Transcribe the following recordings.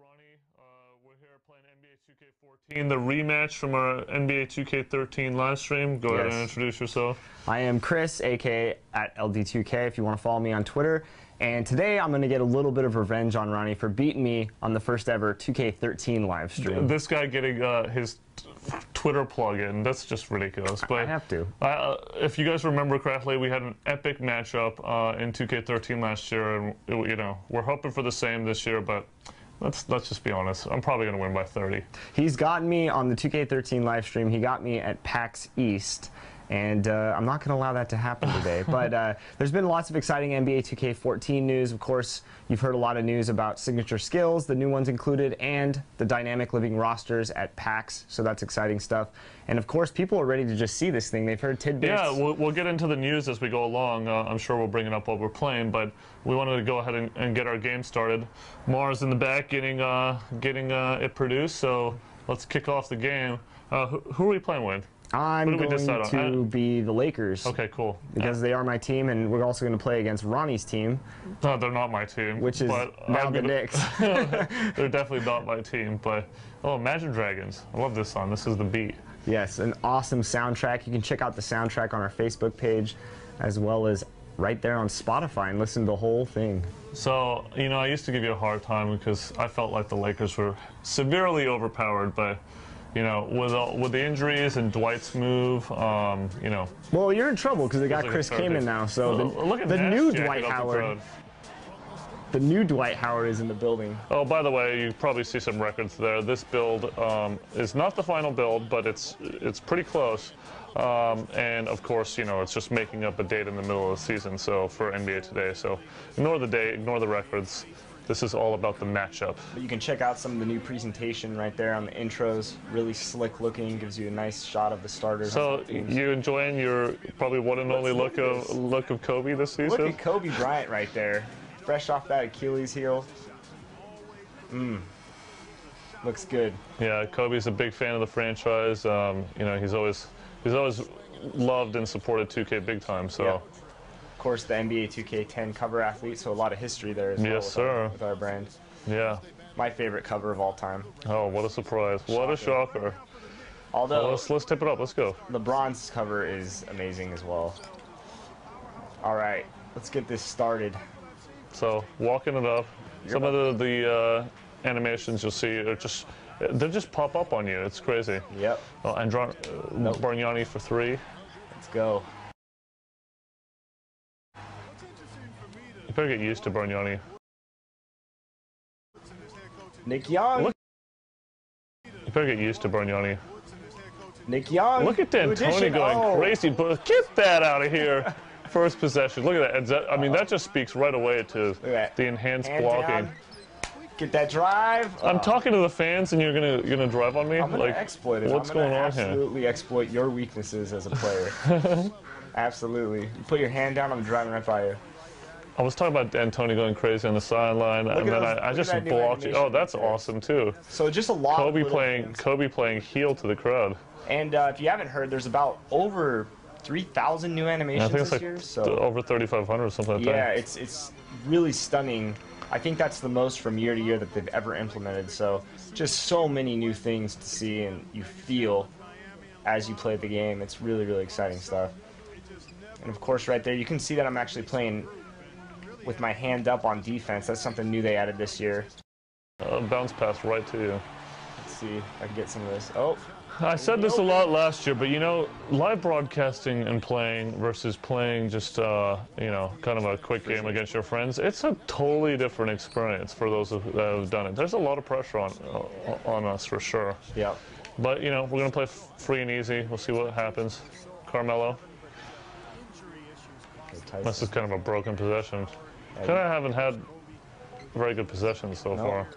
Ronnie. Uh, we're here playing NBA 2K14, the rematch from our NBA 2K13 live stream. Go ahead and introduce yourself. I am Chris, aka at LD2K, if you want to follow me on Twitter. And today I'm going to get a little bit of revenge on Ronnie for beating me on the first ever 2K13 live stream. This guy getting uh, his t- Twitter plug-in, that's just ridiculous. But I have to. Uh, if you guys remember correctly, we had an epic matchup uh, in 2K13 last year, and it- you know we're hoping for the same this year. But let's let's just be honest. I'm probably gonna win by 30. He's gotten me on the 2K13 live stream. He got me at PAX East. And uh, I'm not going to allow that to happen today. but uh, there's been lots of exciting NBA 2K14 news. Of course, you've heard a lot of news about signature skills, the new ones included, and the dynamic living rosters at PAX. So that's exciting stuff. And of course, people are ready to just see this thing. They've heard tidbits. Yeah, we'll, we'll get into the news as we go along. Uh, I'm sure we'll bring it up while we're playing, but we wanted to go ahead and, and get our game started. Mars in the back getting uh, getting uh, it produced, so let's kick off the game. Uh, who, who are we playing with? I'm What did we going to be the Lakers. Okay, cool. Because they are my team, and we're also going to play against Ronnie's team, No, they're not my team. which is but now I'm the gonna- Knicks. they're definitely not my team, but oh, Imagine Dragons. I love this song. This is the beat. Yes, an awesome soundtrack. You can check out the soundtrack on our Facebook page as well as right there on Spotify and listen to the whole thing. So, you know, I used to give you a hard time because I felt like the Lakers were severely overpowered, but you know, with all, with the injuries and Dwight's move, um, you know, Well, you're in trouble because they got like Chris Kaman now. So Well, the, look at the Nash new Dwight up the Howard, the new Dwight Howard is in the building. Oh, by the way, you probably see some records there. This build um, is not the final build, but it's it's pretty close. Um, and of course, you know, it's just making up a date in the middle of the season. So for NBA Today, so ignore the date, ignore the records. This is all about the matchup. But you can check out some of the new presentation right there on the intros. Really slick looking, gives you a nice shot of the starters. So on the teams. you enjoying your probably one and only look look of look of Kobe this season? Look at Kobe Bryant right there, fresh off that Achilles heel. Mmm, looks good. Yeah, Kobe's a big fan of the franchise. Um, you know, he's always he's always loved and supported 2K big time. So. Yeah. Of course, the NBA 2K10 cover athlete, so a lot of history there as well Yes, with, sir. Our, with our brand. Yeah. My favorite cover of all time. Oh, what a surprise! What a shocker! Although Well, let's let's tip it up. Let's go. The LeBron's cover is amazing as well. All right, let's get this started. So walking it up. Some of the the uh, animations you'll see are just they just pop up on you. It's crazy. Yep, Oh, Andron uh, Nope. Bargnani for three. let's go. Better get used to Bargnani. Nick Young. Look- You better get used to Bargnani. Nick Young. Look at D'Antoni going Oh, crazy, but get that out of here. First possession. Look at that. That- uh, I mean, that just speaks right away to the enhanced Hand blocking. down. Get that drive. I'm Oh, talking to the fans, and you're gonna you're gonna drive on me. I'm gonna like, exploit it. what's going on here? absolutely exploit your weaknesses as a player. absolutely. You put your hand down, I'm driving right by you. I was talking about D'Antoni going crazy on the sideline, and then those- I, I just blocked you. Oh, that's awesome too. So just a lot. of Kobe playing things. Kobe playing heel to the crowd. And uh, if you haven't heard, there's about over 3,000 new I animations this like year. So over 3,500 or something like that. yeah, that. it's it's really stunning. I think that's the most from year to year that they've ever implemented. So just so many new things to see and you feel as you play the game. It's really really exciting stuff. And of course, right there you can see that I'm actually playing with my hand up on defense. That's something new they added this year. Uh, bounce pass right to you. Let's see if I can get some of this. Oh, I said this a lot last year, but you know, live broadcasting and playing versus playing just uh, you know, kind of a quick game against your friends, it's a totally different experience for those who that have done it. There's a lot of pressure on uh, on us for sure. yeah. But you know, we're gonna play f- free and easy. We'll see what happens. Carmelo. This is kind of a broken possession. Kind of haven't had very good possessions so No. far.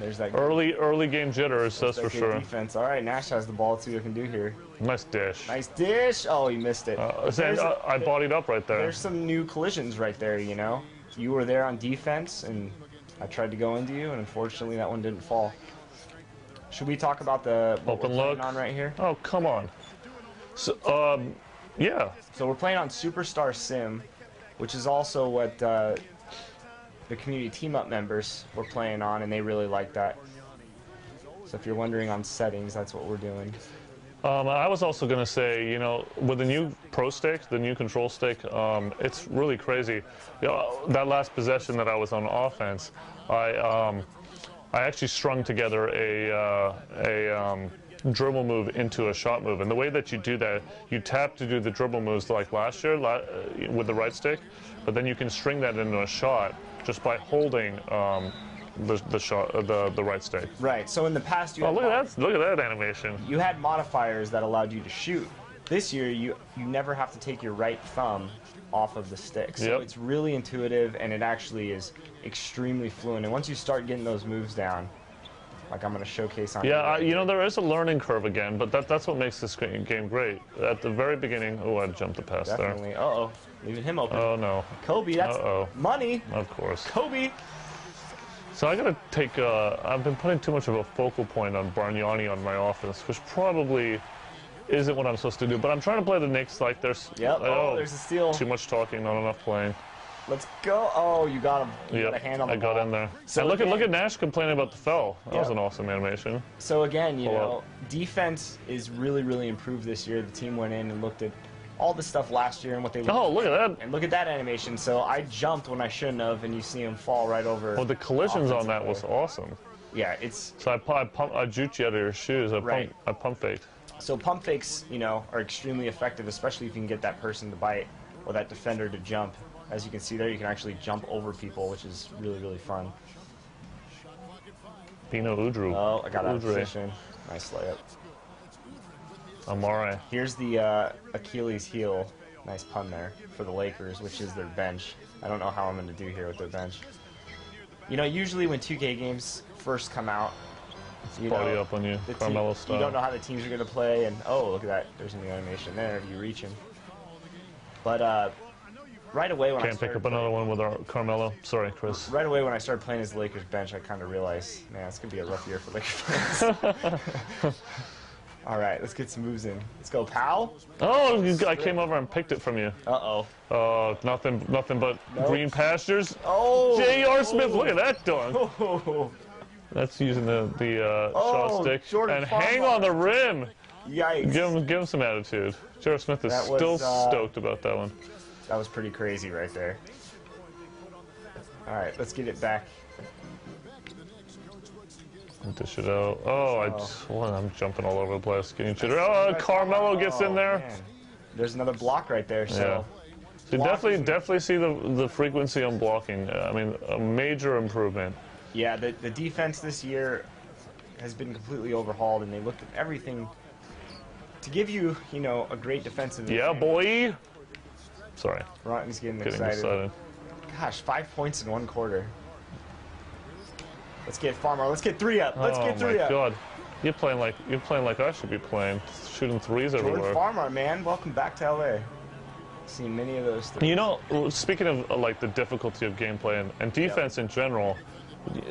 There's that. Early early game jitters, that's that for sure. Defense. All right, Nash has the ball. See what can do here. Nice dish. Nice dish. Oh, he missed it. Uh, and, uh, I bodied up right there. There's some new collisions right there, you know. You were there on defense, and I tried to go into you, and unfortunately that one didn't fall. Should we talk about the Open look. on right here? Oh come on. So, um, yeah. So we're playing on Superstar Sim, which is also what uh, the community team up members were playing on, and they really like that. So if you're wondering on settings, that's what we're doing. Um, I was also going to say, you know, with the new pro stick, the new control stick, um, it's really crazy. You know, that last possession that I was on offense, I um, I actually strung together a uh, a um, dribble move into a shot move, and the way that you do that, you tap to do the dribble moves like last year la- uh, with the right stick, but then you can string that into a shot just by holding um, the the shot uh, the the right stick. Right. So in the past, you Oh, had look at that! Look at that animation. you had modifiers that allowed you to shoot. This year, you you never have to take your right thumb off of the stick. So Yep. it's really intuitive, and it actually is extremely fluent. And once you start getting those moves down, like I'm going to showcase on. Yeah. I, you know there is a learning curve again, but that, that's what makes this game great. At the very beginning, oh, I jumped the pass there. definitely. Uh oh, leaving him open. Oh no, Kobe, that's Uh-oh. money. of course. Kobe. So I gotta take. Uh, I've been putting too much of a focal point on Bargnani on my offense, which probably isn't what I'm supposed to do. But I'm trying to play the Knicks like there's. Yep. Oh, oh, there's a steal. too much talking, not enough playing. Let's go. Oh, you got him. You Yep, got a hand on the I got in there. So and look at look at Nash complaining about the foul. That was an awesome animation. So again, you Pull know, up. defense is really, really improved this year. The team went in and looked at all the stuff last year and what they. Oh, look at that! And look at that animation. So I jumped when I shouldn't have, and you see him fall right over. Well, the collisions on that was awesome. Yeah, it's So I, I, pump, I juked you out of your shoes. I Right. pump, I pump faked. so pump fakes, you know, are extremely effective, especially if you can get that person to bite or that defender to jump. As you can see there, you can actually jump over people, which is really, really fun. Beno Udrih. Oh, I got out of position. Nice layup. Amare. Here's the uh, Achilles heel. Nice pun there for the Lakers, which is their bench. I don't know how I'm going to do here with their bench. You know, usually when 2K games first come out, you Party know, up on you, Carmelo you don't know how the teams are going to play, and oh, look at that. There's a new animation there. if You reach him. But uh, right away when I Can't pick started up another playing, one with our Carmelo. Sorry, Chris. right away when I started playing as the Lakers bench, I kind of realized, man, it's going to be a rough year for Lakers fans. All right, let's get some moves in. Let's go, pal. Oh, I came over and picked it from you. Uh-oh. Oh, nothing, nothing but Nope. green pastures. Oh! J.R. Smith, look at that dunk. Oh, That's using the the uh, Oh, shot stick Jordan and hang on the rim. yikes. Give him, give him some attitude. J.R. Smith is was, still uh, stoked about that one. That was pretty crazy right there. All right, let's get it back. Dish it out. Oh, I just, well, I'm jumping all over the place. Getting cheated. Oh, Carmelo gets Oh, in there. man. There's another block right there. So You Block definitely, definitely see the the frequency on blocking. I mean, a major improvement. yeah, the the defense this year has been completely overhauled, and they looked at everything to give you, you know, a great defensive. Yeah, advantage. boy. Sorry, Ronnie's getting, getting excited. excited. Gosh, five points in one quarter. Let's get Farmar. Let's get three up. Let's oh get three up. Oh my. God, you're playing like you're playing like I should be playing, shooting threes Jordan everywhere. Farmar, man, welcome back to LA. Seen many of those. Threes. You know, speaking of uh, like the difficulty of gameplay and, and defense in general,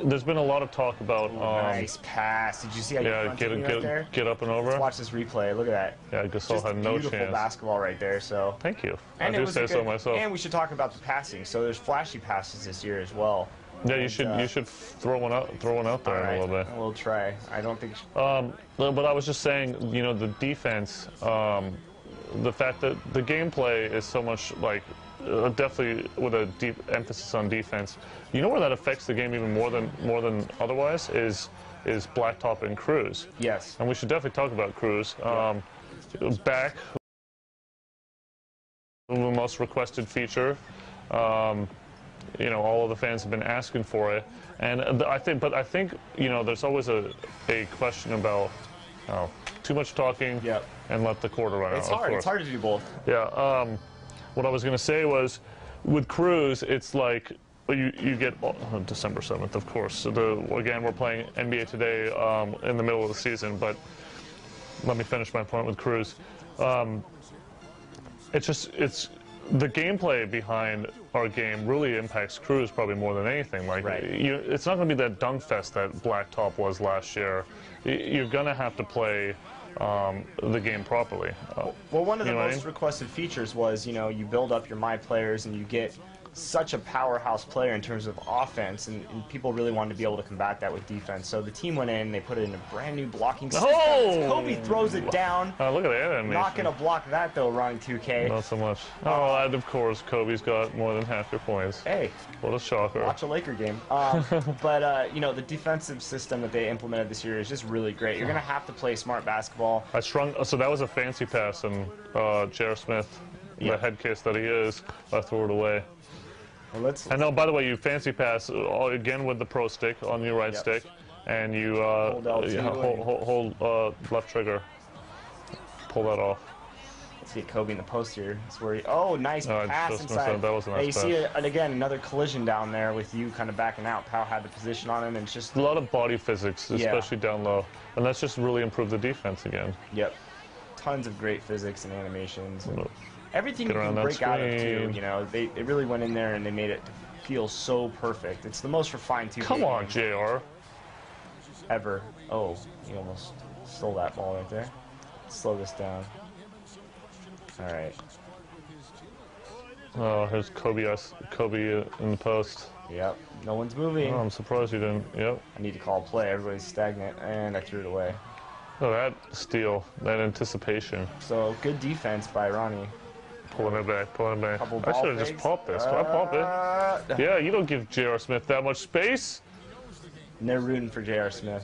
there's been a lot of talk about um, nice pass. Did you see how you yeah, get get right there? get up and Let's over. watch this replay. Look at that. Yeah, Gasol Just had no beautiful chance. basketball right there. So. Thank you. And I do say a so myself. And we should talk about the passing. So there's flashy passes this year as well. yeah, you and, should uh, you should throw one out throw one out there right, a little bit. we'll try. I don't think. Um, no, but I was just saying, you know, the defense, um, the fact that the gameplay is so much like definitely with a deep emphasis on defense. You know where that affects the game even more than more than otherwise is is Blacktop and Crew, Yes. and we should definitely talk about Cruz. Um, back, the most requested feature. Um, you know, all of the fans have been asking for it, and uh, I think, but I think, you know, there's always a, a question about, oh, too much talking, Yep. and let the quarter run It's out. of hard. It's hard to do both. Yeah. Um, what I was going to say was, with Crew, it's like you you get oh, December seventh, of course. So the again, we're playing NBA today um, in the middle of the season, but let me finish my point with Crew. Um, it's just it's the gameplay behind our game really impacts Crew probably more than anything. Like Right. you, it's not going to be that dunk fest that Blacktop was last year. You're going to have to play um, the game properly. Uh, Well, one of the what I most mean? requested features was, you know, you build up your my players and you get such a powerhouse player in terms of offense, and, and people really wanted to be able to combat that with defense. So the team went in, they put it in a brand new blocking system. Oh! Kobe throws it down. Oh, look at that animation. Not gonna block that though, Ronnie 2K. Not so much. Oh, and of course, Kobe's got more than half your points. Hey, What a shocker. watch a Laker game. Um, but uh, you know the defensive system that they implemented this year is just really great. You're gonna have to play smart basketball. I strung. So that was a fancy pass, and uh, J.R. Smith, Yeah. the head case that he is, I threw it away. Well, let's. And no, by the way, you fancy pass uh, again with the pro stick on your right Yep. stick, and you uh, Hold L2 yeah, hold, hold, hold uh, left trigger. Pull that off. Let's get Kobe in the post here. That's where he, oh, nice I pass inside. that was a Yeah, nice you see, pass. it, and again, another collision down there with you kind of backing out. Powell had the position on him, and it's just, A lot of body physics, Yeah. especially down low, and that's just really improved the defense again. yep, tons of great physics and animations. And everything you can break out of too. You know, they, they really went in there and they made it feel so perfect. It's the most refined 2K Come on, Jr. ever. Oh, he almost stole that ball right there. Slow this down. All right. Oh, here's Kobe. us- Kobe in the post. Yep. No one's moving. Oh, I'm surprised you didn't. Yep. I need to call a play. Everybody's stagnant, and I threw it away. Oh, that steal, that anticipation, So good defense by Ronnie. Pulling it back, pulling it back. Couple I should have just popped this. Can I pop it? Uh, Yeah, you don't give J.R. Smith that much space. They're rooting for J.R. Smith.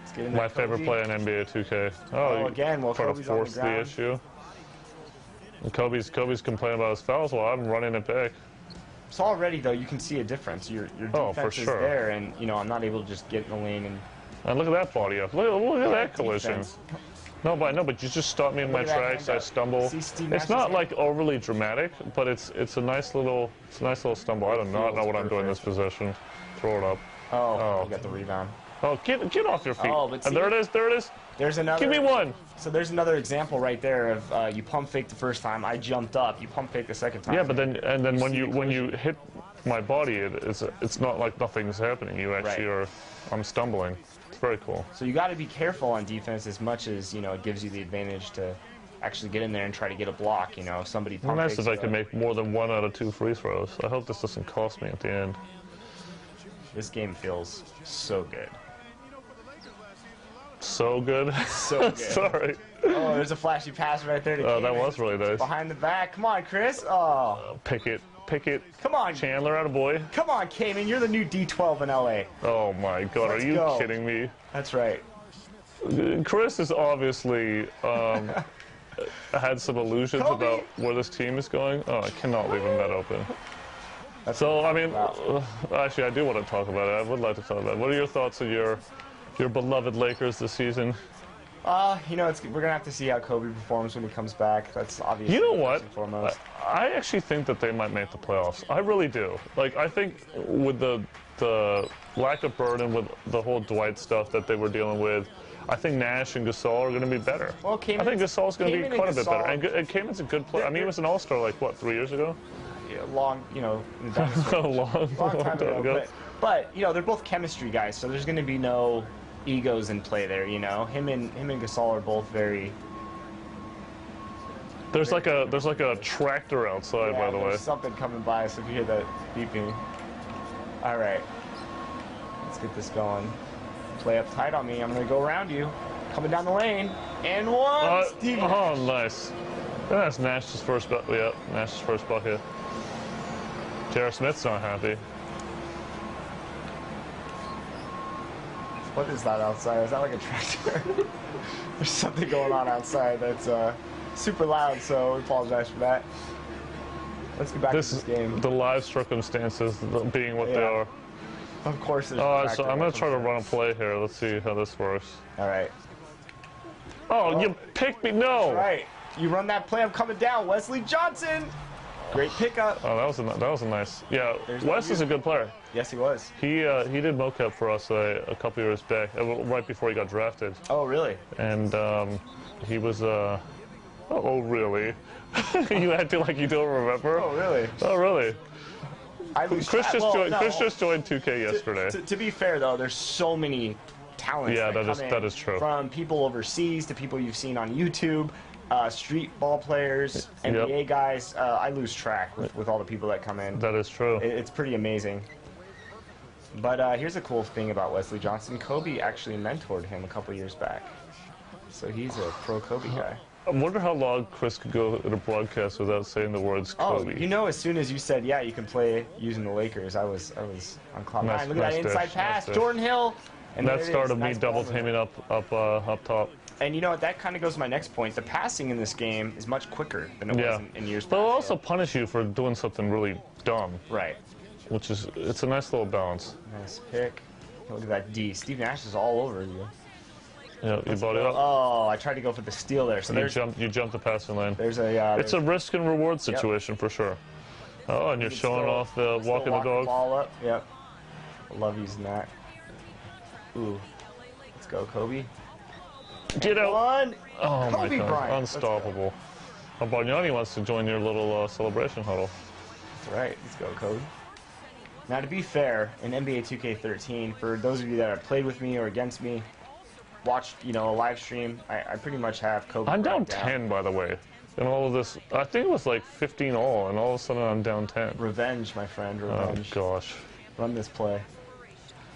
Let's get in My favorite play in NBA 2K. Oh, Oh, again, well, try to Kobe's the force the, ground. issue. And Kobe's Kobe's complaining about his fouls while I'm running it back. So already though, you can see a difference. Your your Oh, defense for is sure. there, and you know I'm not able to just get in the lane and. And look at that body up. Look, at- look at that collision. No, but no, but you just stopped me in my Look at that tracks. I stumble. It's not like overly dramatic, but it's it's a nice little it's a nice little stumble. I do not know what I'm doing in this position. Throw it up. Oh, Oh. you got the rebound. Oh, get get off your feet. Oh, but and there it is. There it is. There's another. Give me one. So there's another example right there of uh, you pump fake the first time, I jumped up. You pump fake the second time. Yeah, but then and then when you the when you hit my body, it, it's it's not like nothing's happening. You actually Right. are. I'm stumbling. Very cool. So you got to be careful on defense as much as you know it gives you the advantage to actually get in there and try to get a block. You know, if somebody It'd nice if I could make more than one out of two free throws. I hope this doesn't cost me at the end. This game feels so good. So good. So good. Sorry. oh, there's a flashy pass right there to Oh, that was really nice. behind the back. Come on, Chris. Oh, uh, Pick it. Pick it. come on. Chandler out of boy. Come on, Kaman. You're the new D12 in LA. Oh my god, Let's are you go. kidding me? That's right. Chris is obviously um, had some illusions Kobe. about where this team is going. Oh, I cannot leave him that open. That's So, I mean, uh, actually, I do want to talk about it. I would like to talk about it. What are your thoughts of your your beloved Lakers this season? Uh, you know, it's, we're gonna have to see how Kobe performs when he comes back. That's obviously You know what? foremost. I, I actually think that they might make the playoffs. I really do. Like, I think with the the lack of burden with the whole Dwight stuff that they were dealing with, I think Nash and Gasol are going to be better. Well, I think Gasol's going to Kaman be quite a bit better. And, and Kaman's a good player. I mean, he was an All-Star like what three years ago? Yeah, long, you know, in the dinosaur a long, long time ago. But, but you know, they're both chemistry guys, so there's going to be no egos in play there. You know, him and him and Gasol are both very. There's like a there's like a tractor outside, Yeah, by the way. there's something coming by, so if you hear that beeping. All right, let's get this going. Play up tight on me. I'm going to go around you, coming down the lane, and one. Uh, Steve. oh, nice. That's Nash's first bucket. Yeah, Nash's first bucket. J.R. Smith's not happy. What is that outside? Is that like a tractor? There's something going on outside that's uh, super loud, so we apologize for that. Let's get back This to is this game. the live circumstances being what they are. Of course, there's. a Uh, so I'm gonna try to run a play here. Let's see how this works. All right. Oh, you picked me. No. All right. You run that play. I'm coming down. Wesley Johnson. Great pickup. Oh, that was a that was a nice. Yeah, There's Wes is a good player. Yes, he was. He uh, he did mocap for us uh, a couple years back, uh, right before he got drafted, Oh, really? and um, he was. Uh, oh, really? you acting like you don't remember? Oh, really? Oh, really? I lose Chris just well, joined. no. Chris just joined 2K yesterday. To, to be fair, though, there's so many talents. Yeah, that, that is- that is true. From people overseas to people you've seen on YouTube. Uh, street ball players, Yep. NBA guys. Uh, I lose track with, with all the people that come in. That is true. It- it's pretty amazing. But uh, here's a cool thing about Wesley Johnson. Kobe actually mentored him a couple years back. So he's a pro Kobe guy. I wonder how long Chris could go at a broadcast without saying the words Kobe. Oh, Kobe. you know, as soon as you said, yeah, you can play using the Lakers, I was I was on cloud Nice- nine. Look nice at that inside pass. nice. Jordan Hill. And that started me Nice double teaming up up uh, up top. And you know what? That kind of goes to my next point. The passing in this game is much quicker than it Yeah. was in, in years But it'll also punish you for doing something really dumb, Right. which is it's a nice little balance. Nice pick. Look at that D. Steve Nash is all over you. Yeah, you brought it up. Oh, I tried to go for the steal there. So You jumped you jumped the passing lane. there's a uh, It's a risk and reward situation for sure. Oh, and you're showing still- off the walking the walk dog. ball up. Yep. I love using that. Ooh. Let's go, Kobe. Get out! One. Oh my god, Bryant. Unstoppable. Oh, wants to join your little uh, celebration huddle. That's right. Let's go, Kobe. Now, to be fair, in NBA 2K13, for those of you that have played with me or against me, watched you know a live stream, I, I pretty much have Kobe. I'm down Bryant 10, by the way. And all of this, I think it was like 15 all, and all of a sudden I'm down 10. Revenge, my friend. Revenge. Oh Revenge. gosh, Run this play.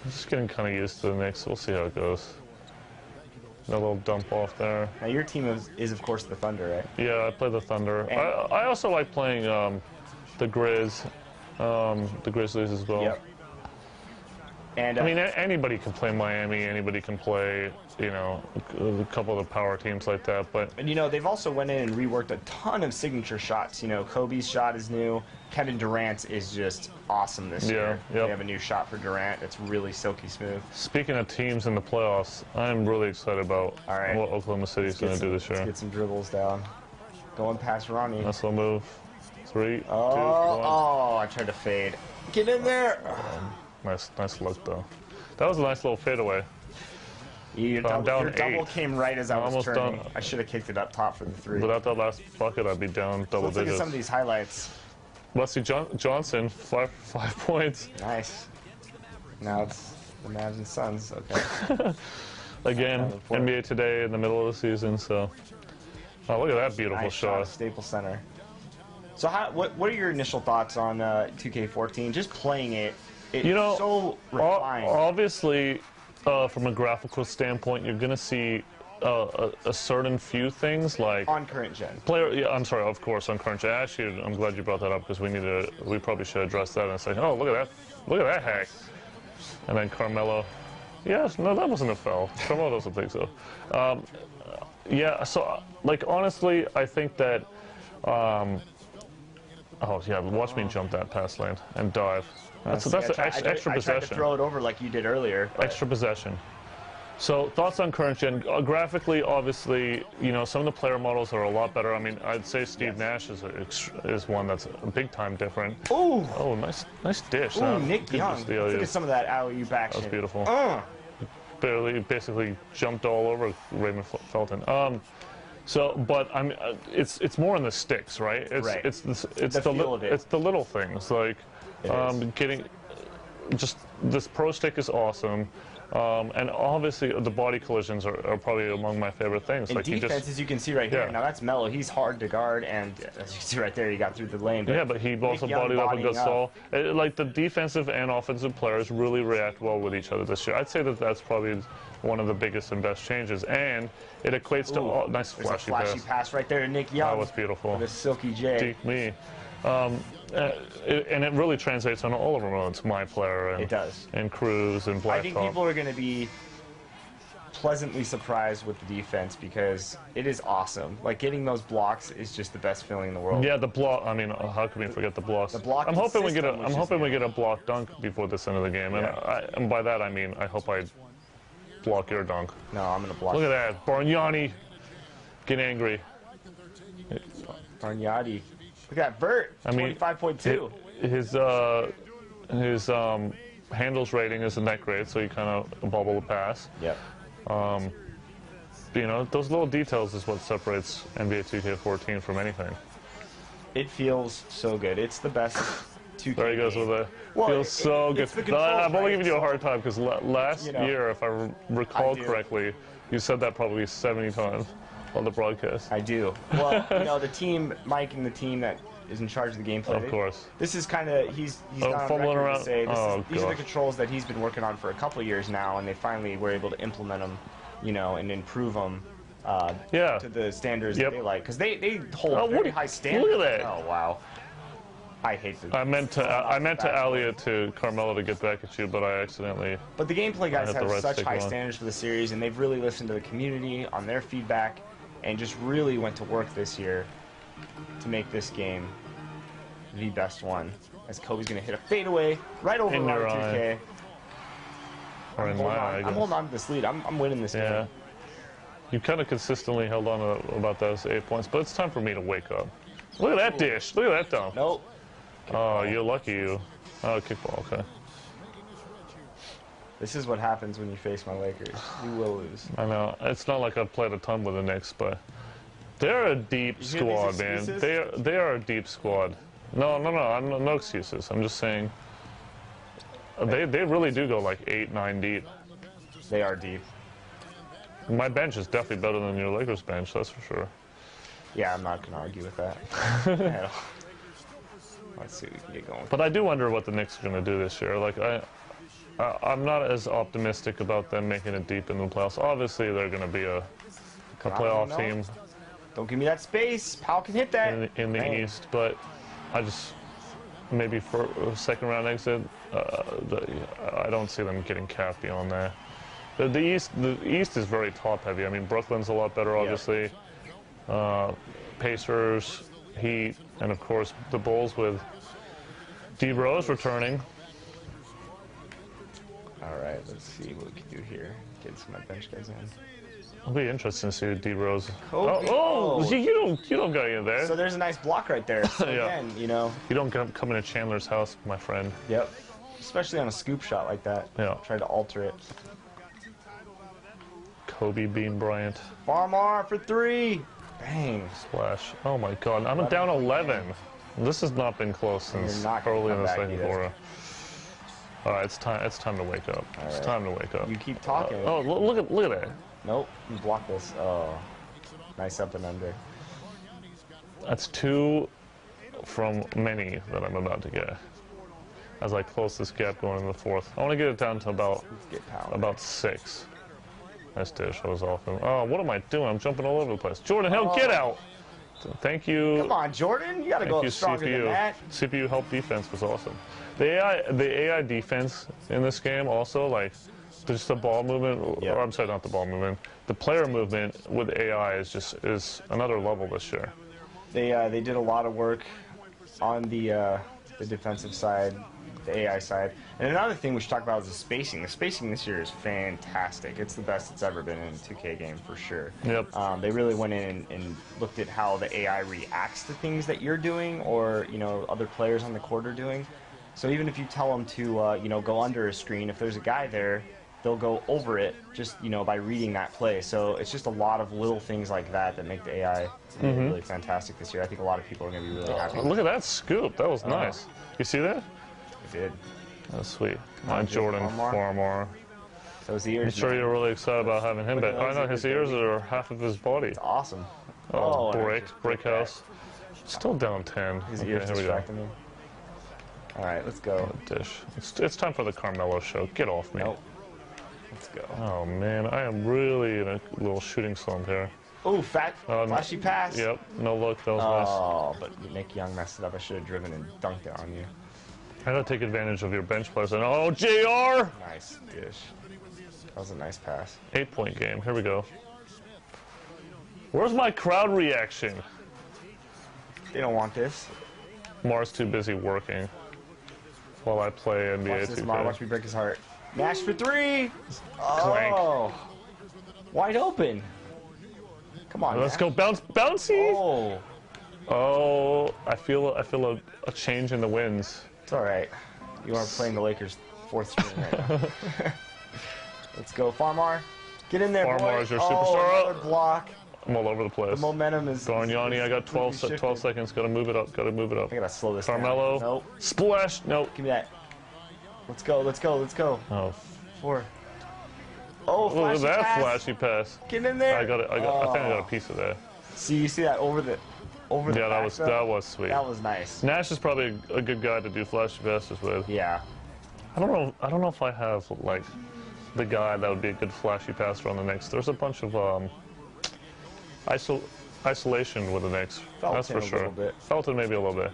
I'm just getting kind of used to the Knicks. We'll see how it goes. A little dump off there. Now, your team is, is of course the Thunder, right? Yeah, I play the Thunder. And- I, I also like playing um, the Grizz, um, the Grizzlies as well. Yep. And uh, I mean, anybody can play Miami. Anybody can play, you know, a couple of the power teams like that. But And you know, they've also went in and reworked a ton of signature shots. You know, Kobe's shot is new. Kevin Durant is just awesome this Yeah, year. yep. They have a new shot for Durant. It's really silky smooth. speaking of teams in the playoffs, I'm really excited about right. what Oklahoma City's going to do this Let's year. get some dribbles down. Going past Ronnie. Little move. Three, two, oh, one. oh, I tried to fade. Get in there. Nice, nice look though. That was a nice little fadeaway. Your, I'm double, down your double eight. came right as I I'm was almost turning. done. I should have kicked it up top for the three. Without that last bucket, I'd be down double Let's look at some of these highlights. Wesley John- Johnson, five five points Nice. Now it's the Mavs and Suns. Okay. again. NBA today in the middle of the season. So, oh, look at that beautiful nice shot shot. Staples Center. So, how, what what are your initial thoughts on uh, 2K14? Just playing it, it's You know, so refined. obviously, uh, from a graphical standpoint, you're going to see uh, a, a certain few things like on current gen. player. Yeah, I'm sorry, of course, on current gen. Actually, I'm glad you brought that up because we need to. We probably should address that and say, oh, look at that, look at that hack. And then Carmelo. Yes, no, that wasn't a foul. Carmelo doesn't think so. Um, yeah, so uh, like honestly, I think that. Um, oh yeah, watch me jump that pass lane and dive. That's See, that's I an tried- extra, I, extra I tried to possession throw it over like you did earlier. but- extra possession. So thoughts on current gen? Uh, graphically, obviously, you know some of the player models are a lot better. I mean, I'd say Steve Nash is a, is one that's a big time different. Ooh, Oh, nice, nice dish. ooh, Uh, Nick Young. look at some of that alley oop action. That was beautiful. Uh, Barely, basically jumped all over Raymond Felton. Um, so, but I'm, uh, it's it's more in the sticks, right? It's Right. it's the, it's The the, feel li- of it. it's the little things like um, getting just this pro stick is awesome. Um, and obviously, the body collisions are, are probably among my favorite things. in like you defense, just, as you can see right here, Yeah. now that's Mello. He's hard to guard, and as you can see right there, he got through the lane. But yeah, but he also bodied up a bodying Gasol. Uh, Like the defensive and offensive players really react well with each other this year. I'd say that that's probably one of the biggest and best changes, and it equates to Ooh, oh, nice flashy, flashy pass. pass right there to Nick Young. That was beautiful. The silky J. Deke me. Um, it, and it really translates on all of our modes. My player and It does. and Crew and I think people are going to be pleasantly surprised with the defense because it is awesome. Like getting those blocks is just the best feeling in the world. Yeah, the block. I mean, uh, how can we forget the blocks? The block. I'm hoping we get a. I'm hoping we get a block dunk before this end of the game, and, Yeah. I, and by that I mean I hope I block your dunk. No, I'm going to block Look at that, Bargnani, get angry. Bargnani. At that Vert. I mean, 25.2. His uh, his um, handles rating isn't that great, so he kind of bubble the pass. Yep. You know, those little details is what separates NBA 2K14 from anything. It feels so good. It's the best 2K There he goes with it. Well, Feels it- so good. the No, I'm only giving you a hard time because last You know. year, if I recall do. correctly, you said that probably 70 times. On the broadcast. I do. Well, you know, the team, Mike and the team that is in charge of the gameplay. Of they- course. This is kind of he's he's Oh, on record around. to say this Oh, is, these are the controls that he's been working on for a couple of years now, and they finally were able to implement them, you know, and improve them. Uh, Yeah. To the standards Yep. that they like, because they they hold Oh, very high standards. look at that. Oh wow. I hate the. I meant to I meant to. Alia to Carmelo to get back at you, but I accidentally. But the gameplay guys have such high wrong. standards for the series, and they've really listened to the community on their feedback, and just really went to work this year to make this game the best one. As Kobe's gonna hit a fadeaway right over In Robert 2K. Or I'm, my holding on, I'm holding on to this lead. I'm, I'm winning this Yeah. game. You kind of consistently held on to about those eight points, but it's time for me to wake up. Look at that dish. Look at that dunk. Nope. Oh, you're lucky you. Oh, kickball. Okay. This is what happens when you face my Lakers. You will lose. I know. It's not like I've played a ton with the Knicks, but they're a deep squad, man. They are, they are a deep squad. No, no, no. I'm no, excuses. I'm just saying. They they really do go like eight, nine deep. They are deep. My bench is definitely better than your Lakers bench. That's for sure. Yeah, I'm not gonna argue with that. Let's see what we can get going. But I do wonder what the Knicks are going to do this year. Like I, I, I'm not as optimistic about them making it deep in the playoffs. Obviously, they're going to be a, a playoff know. team Don't give me that space. Powell can hit that. in, the- in the Man. East, but I just maybe for a second round exit. Uh, the, I don't see them getting capped beyond that. The, the East, the East is very top heavy. I mean, Brooklyn's a lot better, obviously. Uh, Pacers, Heat, and of course the Bulls with D Rose returning. All right, let's see what we can do here. Get some of my bench guys in. It'll be interesting to see D Rose. Kobe. Oh, oh, Oh. you, you don't you don't go in there. So there's a nice block right there. So Yeah. again, you know, you don't come, come into Chandler's house, my friend. yep. Especially on a scoop shot like that. Yeah. Try to alter it. Kobe Bean Bryant Farmar for three. Bang. splash. Oh my God, I'm down 11. This has not been close since You're not gonna early in the second quarter. All right, it's time. It's time to wake up. it's right. time to wake up. You keep talking. Oh, look, at look at that. Nope. You block this. Oh. Nice up and under. That's two from many that I'm about to get. As I close this gap going into the fourth, I want to get it down to about about six. Nice dish. I was off. Oh, what am I doing? I'm jumping all over the place. Jordan Hill, oh. get out. Thank you. Come on, Jordan. You got to go Thank you, up stronger than CPU. that. CPU help defense was awesome. The AI, the AI defense in this game also like just the ball movement. Yeah. Or I'm sorry, not the ball movement. The player movement with AI is just is another level this year. They uh, they did a lot of work on the uh, the defensive side, the AI side, and another thing we should talk about is the spacing. The spacing this year is fantastic. It's the best it's ever been in a 2K game for sure. Yep. Um, they really went in and, and looked at how the AI reacts to things that you're doing or you know other players on the court are doing. So even if you tell them to uh, you know go under a screen, if there's a guy there, they'll go over it just you know by reading that play. So it's just a lot of little things like that that make the AI really, really fantastic this year. I think a lot of people are going to be really happy. Look at that scoop. That was Oh. nice. You see that? They did. That's sweet. My Jordan Farmar. So his I'm sure man. you're really excited about having him back. I know his ears, ears are half of his body. It's awesome. Oh, and I break, just break broke that. house. Still down 10. His Okay, ears here we go. distracting me. All right, let's go. Dish. It's, it's time for the Carmelo show. Get off me. Nope. Let's go. Oh man, I am really in a little shooting slump here. Oh, fat Um, flashy pass. Yep, no look, that was nice. Oh, but Nick Young messed it up. I should have driven and dunked it on you. I gotta take advantage of your bench players. And oh, JR! Nice dish. That was a nice pass. Eight point game. Here we go. Where's my crowd reaction? They don't want this. Mars too busy working while I play NBA Watch this, Mar. 2K. Watch me break his heart. Nash for three. Clank. Oh, wide open. Come on. Let's Nash. go bounce, bouncy. Oh, Oh, I feel I feel a, a change in the winds. It's all right. You are playing the Lakers' fourth string right now. Let's go, Farmar. Get in there, boy. Farmar is your oh, superstar. Another block. I'm all over the place. The momentum is. Going Yanni, I got 12, se- 12 seconds. Gotta move it up. Gotta move it up. I gotta slow this down. Carmelo. Nope. Splash. Nope. Give me that. Let's go. Let's go. Let's go. Oh, Four. Oh, Look at flashy that pass. flashy pass. Get in there. I got it. I, got, I think I got a Oh. piece of that. See, you see that over the, over the Yeah, that was though? that was sweet. That was nice. Nash is probably a, a good guy to do flashy passes with. Yeah. I don't know. I don't know if I have like the guy that would be a good flashy passer on the Knicks. There's a bunch of um, isol- isolation with the Knicks. That's for a sure. Felton maybe a little bit.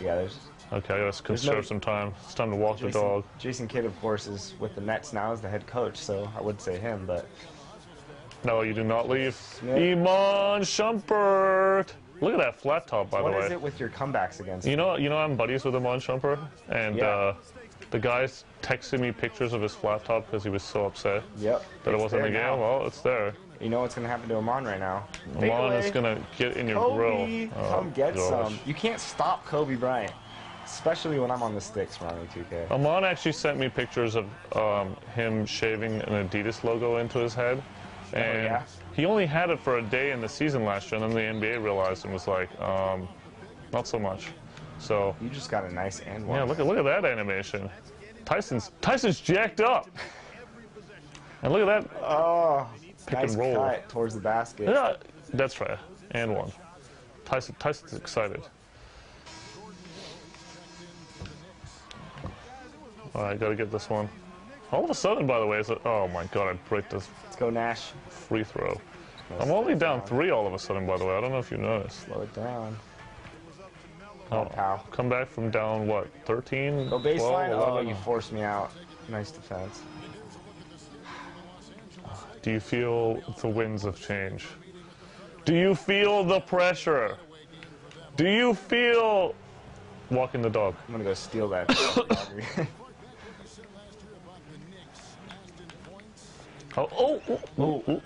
Yeah, there's Okay, let's no- conserve some time. It's time to walk the dog. Jason Kidd, of course, is with the Nets now as the head coach, so I would say him, but No, you do not leave. Smith. Iman Shumpert. Look at that flat top, by what the way. is it with your comebacks against? You know, you know, I'm buddies with Iman Shumpert, and Yeah. uh, the guys texted me pictures of his flat top because he was so upset Yep. that it wasn't in the game. Well, it's there. You know what's gonna happen to Iman right now? Iman is gonna get in your Kobe, grill. Oh, come get gosh. some. You can't stop Kobe Bryant, especially when I'm on the sticks, Ronnie 2K. Iman actually sent me pictures of um, him shaving an Adidas logo into his head. And Oh, yeah? He only had it for a day in the season last year, and then the NBA realized and was like, um, not so much. So, You just got a nice and one. yeah, look at look at that animation. Tyson's Tyson's jacked up. And look at that. Oh, Pick nice and roll. cut towards the basket. Yeah, that's right. And one. Tyson Tyson's excited. All right, gotta get this one. All of a sudden, by the way, is it, oh my god, I break this Let's go, Nash. free throw. I'm only down three all of a sudden, by the way. I don't know if you noticed. Slow it down. Oh, pal. Come back from down, what, 13? Go baseline. 12, oh, you forced me out. Nice defense. Do you feel the winds of change? Do you feel the pressure? Do you feel walking the dog? I'm gonna go steal that. Oh, oh, oh, oh, oh.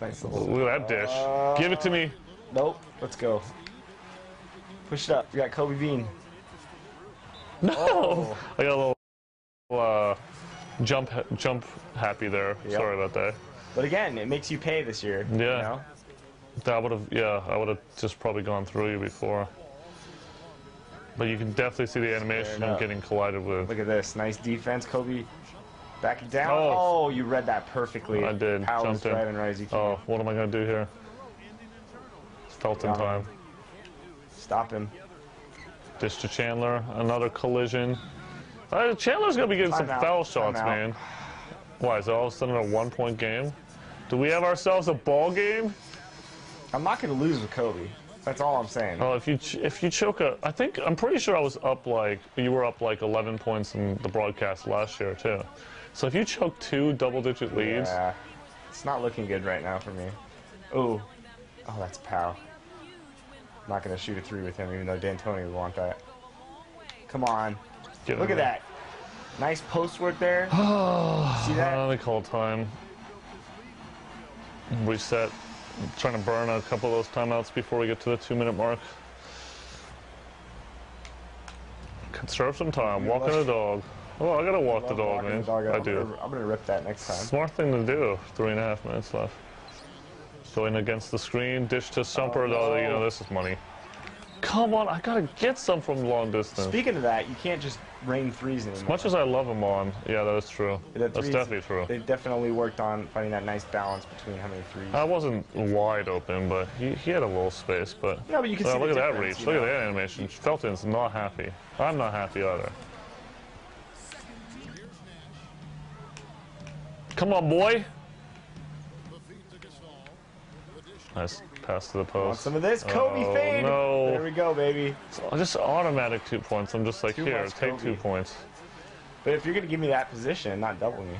nice little. Look at that dish. Give it to me. Nope. Let's go. Push it up. We got Kobe Bean. No. Oh. I got a little uh, jump jump happy there. Yep. Sorry about that. But again, it makes you pay this year. You Yeah. know? That would have yeah, I would have just probably gone through you before. But you can definitely see the animation of getting collided with. Look at this. Nice defense, Kobe. Back down. Oh. Oh, you read that perfectly. I did. Jumped in. driving right as you can. Oh, what am I gonna do here? Felton Got him. time. Stop him. Dish to Chandler. Another collision. Uh, Chandler's gonna be getting some Timeout. foul shots, man. Why is it all of a sudden a one-point game? Do we have ourselves a ball game? I'm not going to lose with Kobe. That's all I'm saying. Oh, if you ch- if you choke a, I think I'm pretty sure I was up like you were up like 11 points in the broadcast last year too. So if you choke two double-digit leads, Yeah. It's not looking good right now for me. Ooh. Oh, that's Pau. I'm not going to shoot a three with him, even though D'Antoni would want that. Come on. get Look at there. that. Nice post work there. See that? Uh, they call time. Reset. I'm trying to burn a couple of those timeouts before we get to the two-minute mark. Conserve some time. Walking the dog. Oh, I gotta walk the dog, man. the dog. I do. Gonna, I'm to rip that next time. Smart thing to do. Three and a half minutes left. Going against the screen, dish to Shumpert. Oh, Oh, you know this is money. Come on, I gotta get some from long distance. Speaking of that, you can't just rain threes anymore. As much as I love him on, yeah, that is true. The That's definitely true. They've definitely worked on finding that nice balance between how many threes. I wasn't wide open, but he, he had a little space. But No, but you can Uh, see look at that reach. Look at that animation. Felton's not happy. I'm not happy either. Come on, boy. Nice pass to the Want post. some of this oh, Kobe Oh, fade? no. There we go, baby. Just automatic two points. I'm just like, Too here, take Kobe. two points. But if you're gonna give me that position, not double me.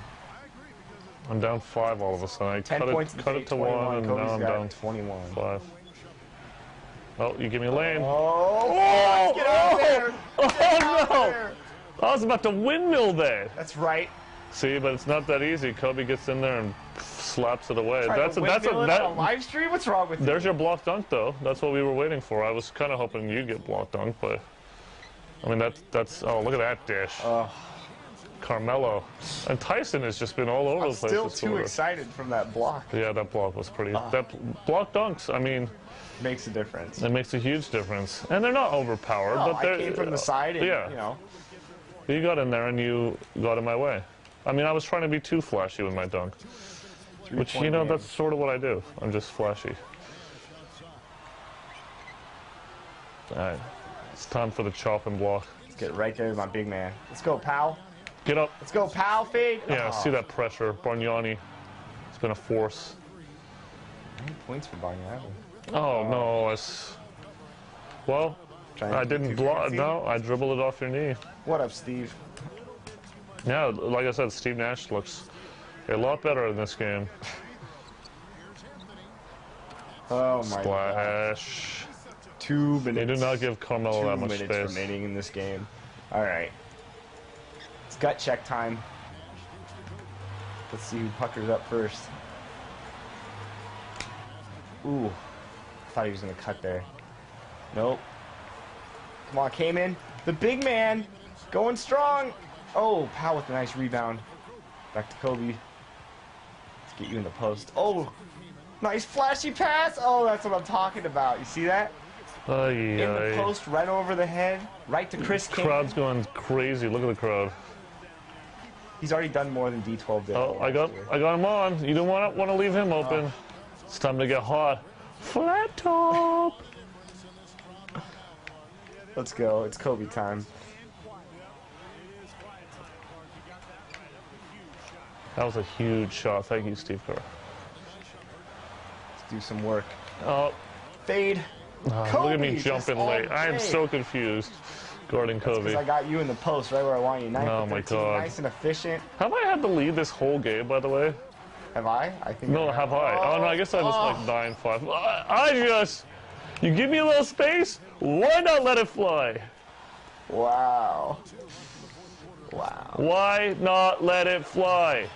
I'm down five all of a sudden. I Ten cut points it, to cut take it to 21. one, and Kobe's now I'm down 21. five. Oh, you give me a lane. Oh, Oh, get out of oh! there! Oh, no! there. I was about to windmill that. That's right. See, but it's not that easy. Kobe gets in there and slaps it away. That's a, that's a, that, a live stream. What's wrong with you? There's your block dunk, though. That's what we were waiting for. I was kind of hoping you'd get block dunk, but I mean that's that's. Oh, look at that dish. Oh. Carmelo and Tyson has just been all over I'm the place. still too excited from that block. Yeah, that block was pretty. Ah. That block dunks. I mean, Makes a difference. it makes a huge difference, and they're not overpowered. No, but they're, came from the side, and yeah. you know, You got in there and you got in my way. I mean, I was trying to be too flashy with my dunk. Which, you know, that's sort of what I do. I'm just flashy. Alright. It's time for the chop and block. Let's get right there with my big man. Let's go, Pau. Get up. Let's go, Pau. Fade. Yeah, Oh, see that pressure. Bargnani. It's been a force. points for Bargnani. Oh, no. It's... Well, I didn't block. No, I dribbled it off your knee. What up, Steve? Yeah, like I said, Steve Nash looks a lot better in this game. Oh my god. Splash. Two They do not give Carmelo that much minutes space. remaining in this game. All right. It's gut check time. Let's see who puckers up first. Ooh. I Thought he was going to cut there. Nope. Come on, came in. The big man. Going strong. Oh, Powell with a nice rebound. Back to Kobe. Let's get you in the post. Oh, nice flashy pass. Oh, that's what I'm talking about. You see that? Ay, in the post, right over the head, right to Chris King. Crowd's going crazy. Look at the crowd. He's already done more than D12 did. Oh, I got, I got him on. You don't want to want to leave him oh. open. It's time to get hot. Flat top. Let's go. It's Kobe time. That was a huge shot. Thank you, Steve Kerr. Let's do some work. Oh, Fade. Ah, look at me jumping late. I am so confused. Guarding Because I got you in the post right where I want you. Nine Oh my God. Nice and efficient. Have I had the lead this whole game, by the way? Have I? I think. No, have I? Oh, no, I guess I was oh. like 9 5. I, I just. You give me a little space, why not let it fly? Wow. Wow. Why not let it fly?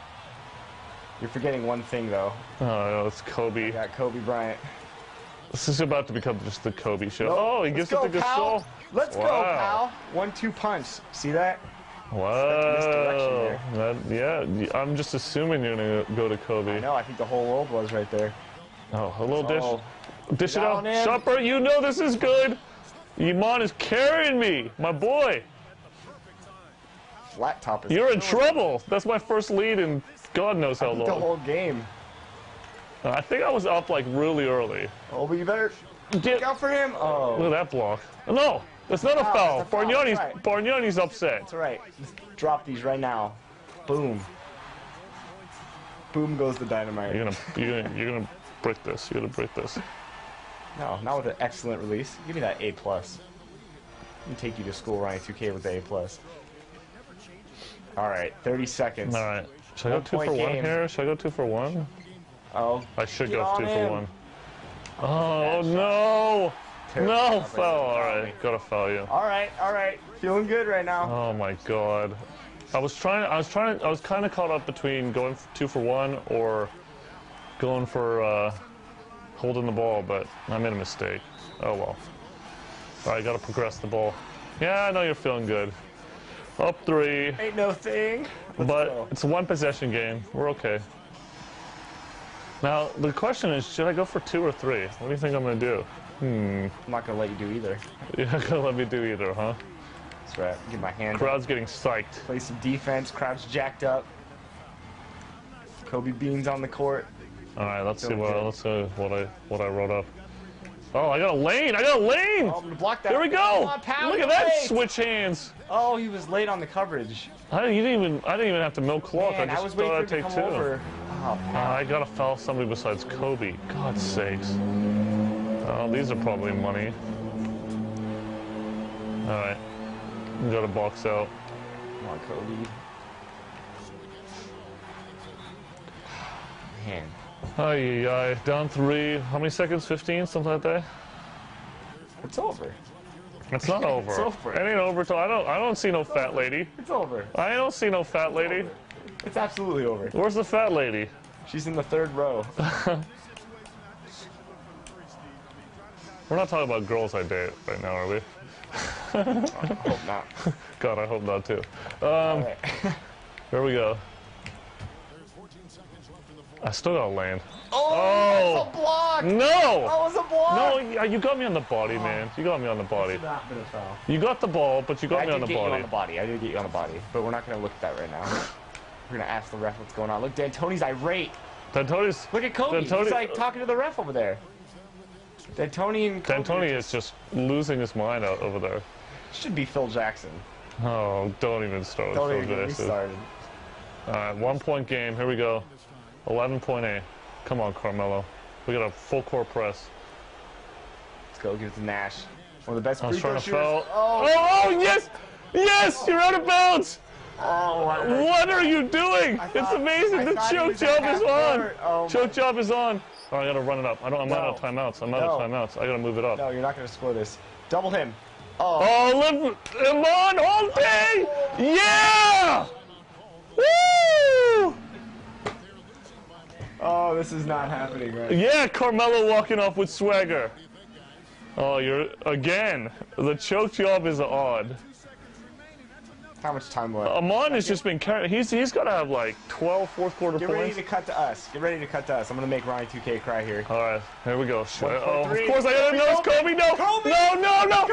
You're forgetting one thing though. Oh, no, it's Kobe. You got Kobe Bryant. This is about to become just the Kobe show. Nope. Oh, he Let's gives go, it to Pau. Gasol. Let's go, Pau. One-two punch. See that? Wow. That, yeah, I'm just assuming you're going to go to Kobe. No, I think the whole world was right there. Oh, a little dish. Dish it out. Shopper, you know this is good. Iman is carrying me, my boy. flat top is. You're in trouble. That's my first lead in God knows how it. The long. whole game. I think I was up like really early. Oh, but you better Get, look out for him. Oh. look at that block. No, that's not a Foul, a foul, right. Upset. That's right. Just drop these right now. Boom. Boom goes the dynamite. You're gonna, you're gonna, you're gonna break this. You're gonna break this. No, not with an excellent release. Give me that A plus. And take you to school Ryan. 2K with the A plus. All right, 30 seconds. All right. Should I go two for point one here? Should I go two for one? Oh, I should Get go two in. for one. Oh no! terrible No job, foul. All Brandon. right, gotta foul you. All right, all right. Feeling good right now. Oh my god. I was trying. I was trying. I was kind of caught up between going for two for one or going for uh, holding the ball, but I made a mistake. Oh well. All right, gotta progress the ball. Yeah, I know you're feeling good. Up three, Ain't no thing. Let's but go. it's a one possession game. We're okay. Now the question is, should I go for two or three? What do you think I'm gonna do? Hmm. I'm not gonna let you do either. You're not gonna let me do either, huh? That's right. Get my hand. up. Crowd's getting psyched. Play some defense. Crowd's jacked up. Kobe Beans on the court. All right, let's see what good. let's see what I what I wrote up. Oh, I got a lane! I got a lane! Oh, block that. Here we go! on, Look at that late. switch hands. Oh, he was late on the coverage. I didn't, even I didn't even have to milk clock. Man, I I, just was thought I'd take two. over. Oh, Uh, I gotta foul somebody besides Kobe. God's sakes. Oh, these are probably money. All right, got to box out. come on, Kobe. Man, Ay, ay, down three. How many seconds? 15, something like that. it's over. It's not over. it's over. It ain't over till I don't. I don't see no fat lady. It's over. I don't see no fat lady. It's absolutely over. Where's the fat lady? She's in the third row. We're not talking about girls I date right now, are we? I hope not. God, I hope not too. All Um, right. here we go. I still got land. Oh, oh, that's a block. No! That was a block. No, you got me on the body, oh. man. You got me on the body. not been a foul. You got the ball, but you got I me on the body. I did get you on body. the body. I did get you on the body, but we're not going to look at that right now. We're gonna ask the ref what's going on. Look, D'Antoni's irate. D'Antoni's Look at Kobe. D'Antoni- He's like talking to the ref over there. D'Antoni and Kobe D'Antoni is just losing his mind out over there. should be Phil Jackson. Oh, don't even start. Don't with even Phil get me started. All right, one point game. Here we go. 11.8. Come on, Carmelo. We got a full court press. Let's go. Give it to Nash. One of the best free throw shooters. Oh, Oh, oh, yes! Yes! You're out of bounds! oh, What are you doing? I It's amazing. I The choke job is on. Oh, choke my- job is on. Oh, I gotta run it up. I don't. I'm out of timeouts. I'm out of timeouts. I gotta move it up. No, you're not going to score this. Double him. Oh, Oh, live him on all day. Yeah! Woo! Oh, this is not happening right. Yeah, Carmelo walking off with swagger. Oh, you're again. The choke job is odd. How much time left? Iman has just been carrying. He's he's got to have like 12 fourth quarter Get ready to cut to us. Get ready to cut to us. I'm going to make Ryan 2K cry here. All right, here we go. One, oh, three. of course I gotta know it's Kobe. No, Kobe! no, no, no,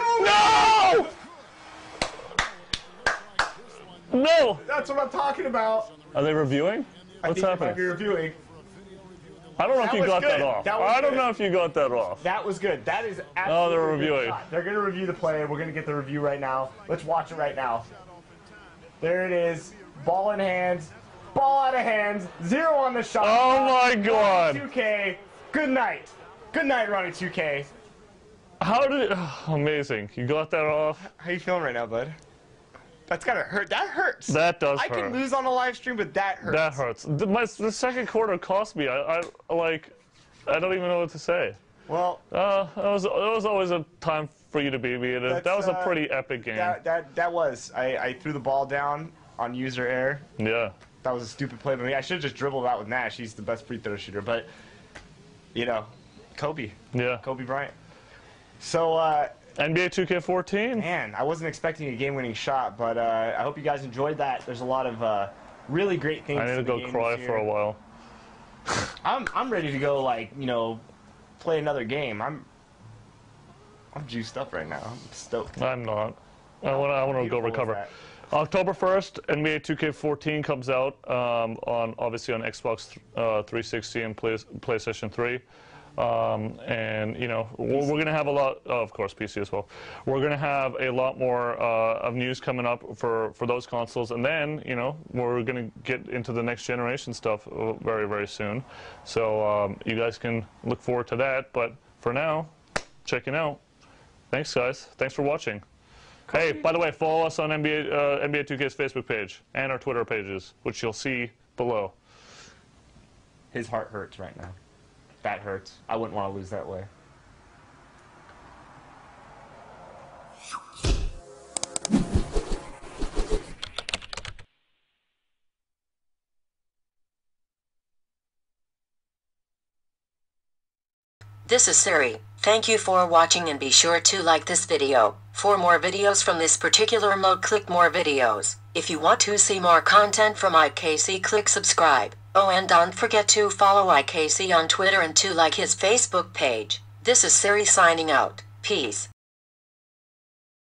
no, no. That's what I'm talking about. Are they reviewing? I What's think they might be reviewing. I don't know if you got good. that off. That was I don't good. know if you got that off. That was good. That is absolutely Oh, they're good reviewing. shot. They're going to review the play. We're going to get the review right now. Let's watch it right now. There it is. Ball in hands. Ball out of hands. Zero on the shot. Oh my God! 2K. Good night. Good night, Ronnie 2K. How did? Oh, amazing. You got that off. How you feeling right now, bud? That's gotta hurt. That hurts. That does I hurt. can lose on a live stream, but that hurts. That hurts. The, my, the second quarter cost me. I, I like. I don't even know what to say. Well, Uh, that was that was always a time for you to beat me. That was a uh, pretty epic game. that that that was. I, I threw the ball down on user error. yeah. That was a stupid play by me. I should have just dribbled out with Nash. He's the best free throw shooter. But you know, Kobe, Yeah. Kobe Bryant. So uh, NBA 2K14. man, I wasn't expecting a game-winning shot, but uh, I hope you guys enjoyed that. There's a lot of uh, really great things. I need to go cry for a while. I'm I'm ready to go like you know, play another game. I'm I'm juiced up right now. I'm stoked. I'm not. I want to. I want to go recover. October 1st, NBA 2K14 comes out um, on obviously on Xbox uh, 360 and Play, PlayStation 3. Um, and you know we're, we're gonna have a lot, oh, of course, PC as well. We're gonna have a lot more uh, of news coming up for for those consoles, and then you know we're gonna get into the next generation stuff uh, very very soon. So um, you guys can look forward to that. But for now, checking out. Thanks, guys. Thanks for watching. Hey, by the way, follow us on NBA, uh, NBA 2K's Facebook page and our Twitter pages, which you'll see below. His heart hurts right now. That hurts. I wouldn't want to lose that way. This is Siri. Thank you for watching and be sure to like this video. For more videos from this particular mode click more videos. If you want to see more content from IKC click subscribe. Oh and don't forget to follow IKC on Twitter and to like his Facebook page. This is Siri signing out. Peace.